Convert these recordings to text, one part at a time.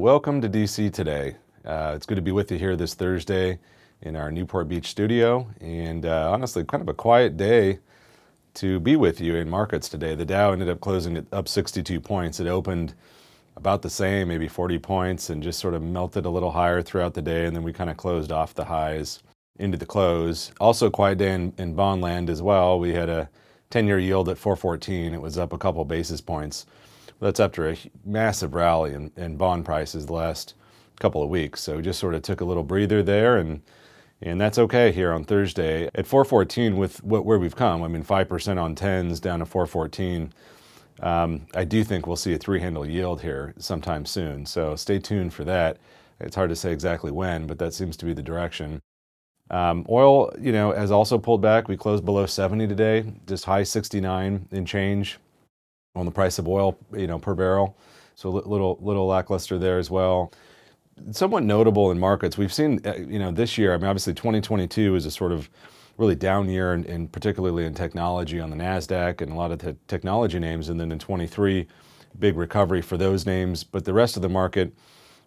to DC today. Uh, it's good to be with you here this Thursday in our Newport Beach studio. And uh, honestly, kind of a quiet day to be with you in markets today. The Dow ended up closing up 62 points. It opened about the same, maybe 40 points, and just sort of melted a little higher throughout the day. And then we kind of closed off the highs into the close. Also, quiet day in, in bond land as well. We had a 10 year yield at 414. It was up a couple basis points. That's after a massive rally in, in bond prices the last couple of weeks. So just sort of took a little breather there and and that's okay here on Thursday at 414 with what, where we've come. I mean, 5% on 10s down to 414. Um, I do think we'll see a three handle yield here sometime soon. So stay tuned for that. It's hard to say exactly when, but that seems to be the direction. Um, oil, you know, has also pulled back. We closed below 70 today, just high 69 in change on the price of oil, you know, per barrel. So a little little lackluster there as well. Somewhat notable in markets. We've seen, uh, you know, this year. I mean, obviously, 2022 is a sort of really down year, and, and particularly in technology on the Nasdaq and a lot of the technology names. And then in 23, big recovery for those names. But the rest of the market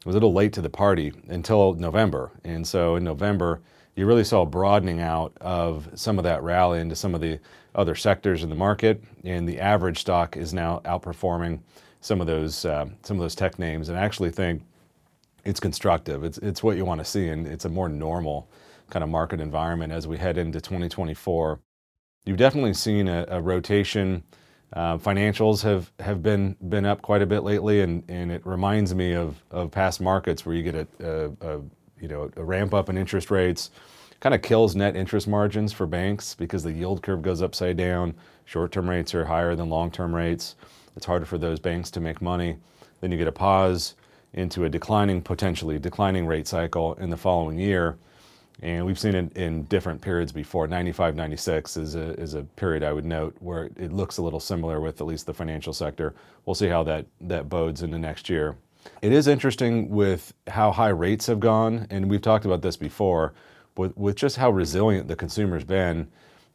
was a little late to the party until November. And so in November, you really saw a broadening out of some of that rally into some of the other sectors in the market, and the average stock is now outperforming some of those uh, some of those tech names. And I actually think it's constructive. It's it's what you want to see, and it's a more normal kind of market environment as we head into 2024. You've definitely seen a, a rotation. Uh, financials have, have been been up quite a bit lately, and, and it reminds me of, of past markets where you get a, a, a you know, a ramp up in interest rates kind of kills net interest margins for banks because the yield curve goes upside down. Short-term rates are higher than long-term rates. It's harder for those banks to make money. Then you get a pause into a declining, potentially declining rate cycle in the following year. And we've seen it in different periods before. 95, 96 is a, is a period I would note where it looks a little similar with at least the financial sector. We'll see how that, that bodes into next year. It is interesting with how high rates have gone, and we've talked about this before, with, with just how resilient the consumer's been,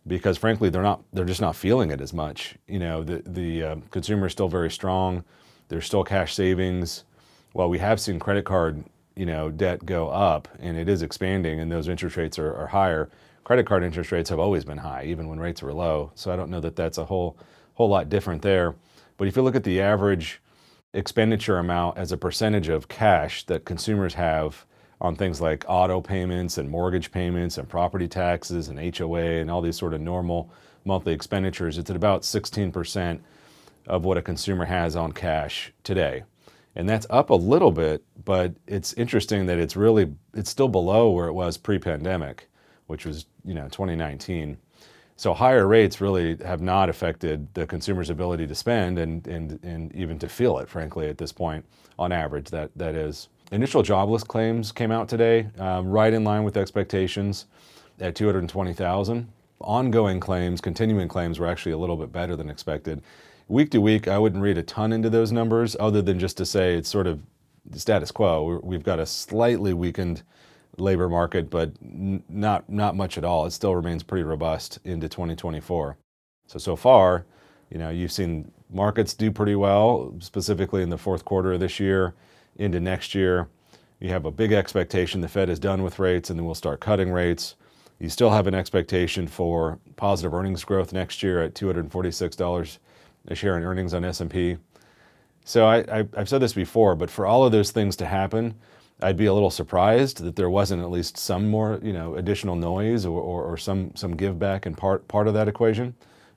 because frankly, they're not, they're just not feeling it as much. You know, the, the uh, consumer is still very strong. There's still cash savings. While we have seen credit card, you know, debt go up, and it is expanding, and those interest rates are, are higher. Credit card interest rates have always been high, even when rates were low. So I don't know that that's a whole, whole lot different there. But if you look at the average expenditure amount as a percentage of cash that consumers have on things like auto payments and mortgage payments and property taxes and HOA and all these sort of normal monthly expenditures, it's at about 16% of what a consumer has on cash today. And that's up a little bit, but it's interesting that it's really, it's still below where it was pre-pandemic, which was, you know, 2019. So higher rates really have not affected the consumer's ability to spend and, and, and even to feel it, frankly, at this point, on average, that, that is. Initial jobless claims came out today, um, right in line with expectations at 220,000. Ongoing claims, continuing claims were actually a little bit better than expected. Week to week, I wouldn't read a ton into those numbers other than just to say it's sort of the status quo. We've got a slightly weakened labor market, but not not much at all. It still remains pretty robust into 2024. So so far, you know, you've seen markets do pretty well, specifically in the fourth quarter of this year into next year. You have a big expectation the Fed is done with rates and then we'll start cutting rates. You still have an expectation for positive earnings growth next year at $246 a share in earnings on S&P. So I, I, I've said this before, but for all of those things to happen, I'd be a little surprised that there wasn't at least some more, you know, additional noise or, or, or, some some give back in part part of that equation.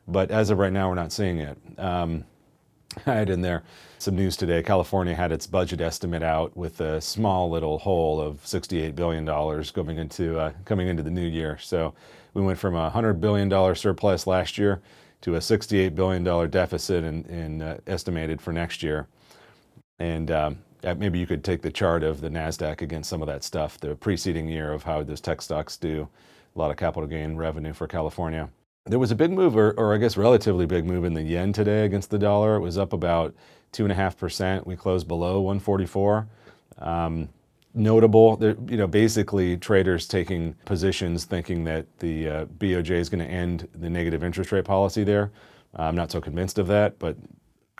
But as of right now, we're not seeing it. Um, I had in there some news today. California had its budget estimate out with a small little hole of 68 billion dollars coming into uh, coming into the new year. So we went from a 100 billion dollar surplus last year to a 68 billion dollar deficit in, in uh, estimated for next year. And um, maybe you could take the chart of the NASDAQ against some of that stuff, the preceding year of how those tech stocks do, a lot of capital gain revenue for California. There was a big move, or, or I guess relatively big move in the yen today against the dollar. It was up about 2.5%. We closed below 144. Um, notable, you know, basically traders taking positions thinking that the uh, BOJ is going to end the negative interest rate policy there. I'm not so convinced of that, but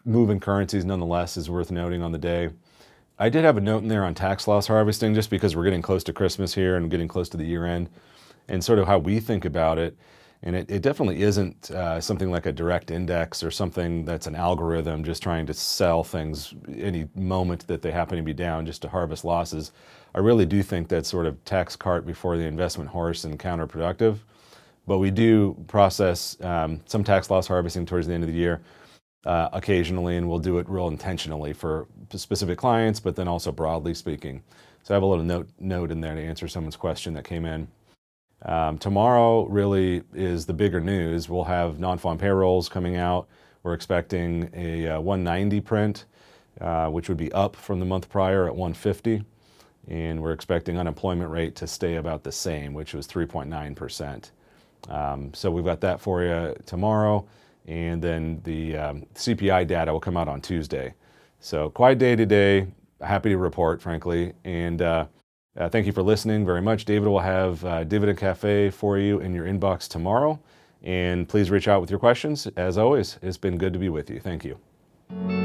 moving currencies nonetheless is worth noting on the day. I did have a note in there on tax loss harvesting just because we're getting close to Christmas here and getting close to the year end and sort of how we think about it. And it, it definitely isn't uh, something like a direct index or something that's an algorithm just trying to sell things any moment that they happen to be down just to harvest losses. I really do think that's sort of tax cart before the investment horse and counterproductive. But we do process um, some tax loss harvesting towards the end of the year uh, occasionally, and we'll do it real intentionally for specific clients, but then also broadly speaking. So I have a little note, note in there to answer someone's question that came in. Um, tomorrow really is the bigger news. We'll have non-farm payrolls coming out. We're expecting a uh, 190 print, uh, which would be up from the month prior at 150. And we're expecting unemployment rate to stay about the same, which was 3.9%. Um, so we've got that for you tomorrow. And then the um, CPI data will come out on Tuesday. So quiet day today. Happy to report, frankly. And uh, uh, thank you for listening very much. David will have uh, Dividend Cafe for you in your inbox tomorrow. And please reach out with your questions. As always, it's been good to be with you. Thank you.